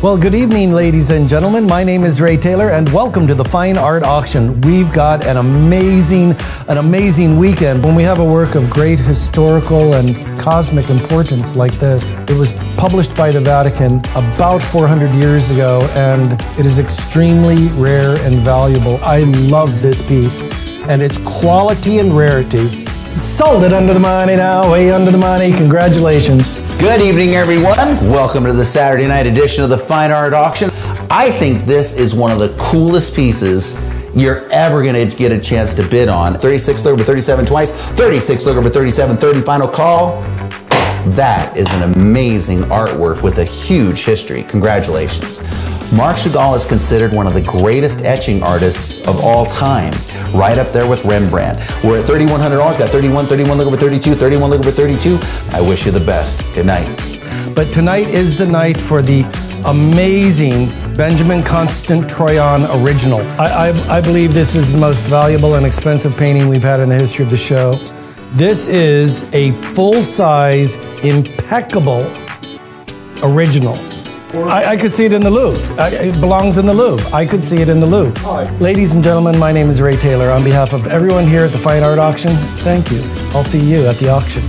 Well, good evening, ladies and gentlemen. My name is Ray Taylor, and welcome to the Fine Art Auction. We've got an amazing, an amazing weekend. When we have a work of great historical and cosmic importance like this, it was published by the Vatican about 400 years ago, and it is extremely rare and valuable. I love this piece, and its quality and rarity. Sold it under the money now, way under the money. Congratulations. Good evening, everyone. Welcome to the Saturday night edition of the Fine Art Auction. I think this is one of the coolest pieces you're ever going to get a chance to bid on. 36 looking for 37 twice, 36 looking for 37 third and final call. That is an amazing artwork with a huge history. Congratulations. Marc Chagall is considered one of the greatest etching artists of all time, right up there with Rembrandt. We're at $3,100, got 31, 31 looking for 32, 31 looking for 32. I wish you the best. Good night. But tonight is the night for the amazing Benjamin Constant Troyon original. I, I, I believe this is the most valuable and expensive painting we've had in the history of the show. This is a full-size, impeccable original. I, I, could see it in the Louvre. I, it belongs in the Louvre. I could see it in the Louvre. Hi. Ladies and gentlemen, my name is Ray Taylor. On behalf of everyone here at the Fine Art Auction, thank you. I'll see you at the auction.